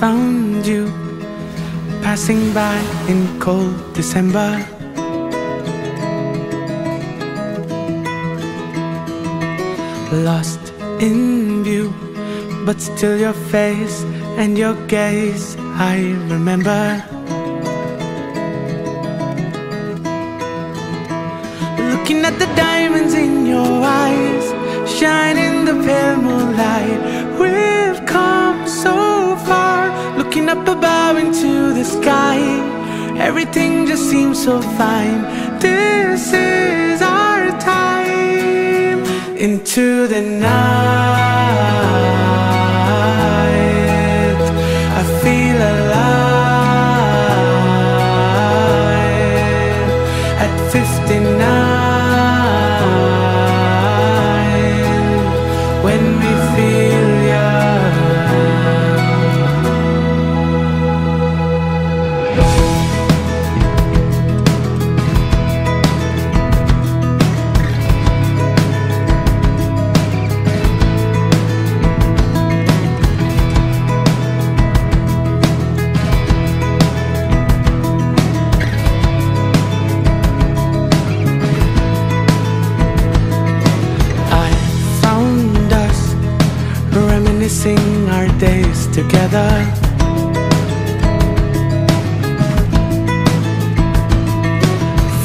found you passing by in cold December. Lost in view, but still your face and your gaze I remember. Looking at the diamonds in your eyes, shine up above into the sky. Everything just seems so fine. This is our time into the night. counting our days together.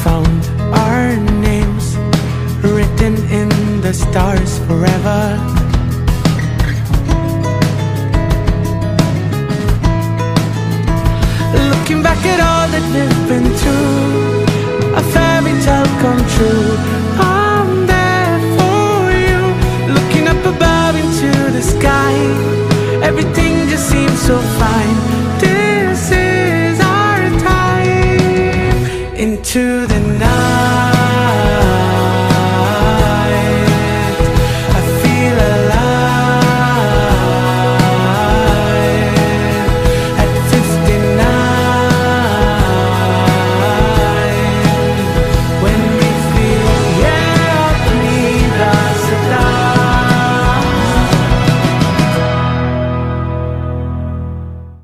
Found our names written in the stars forever. Looking back at all that we've been through so fine.